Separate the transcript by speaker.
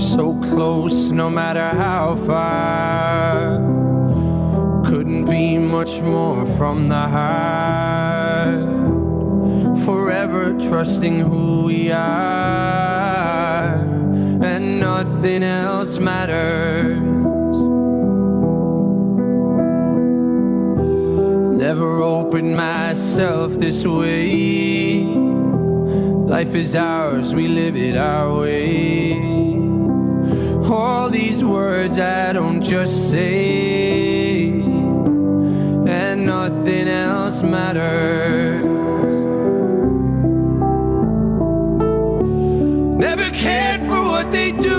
Speaker 1: close, no matter how far. Couldn't be much more from the heart. Forever trusting who we are, and nothing else matters. Never opened myself this way. Life is ours, we live it our way these words I don't just say, and nothing else matters. Never cared for what they do.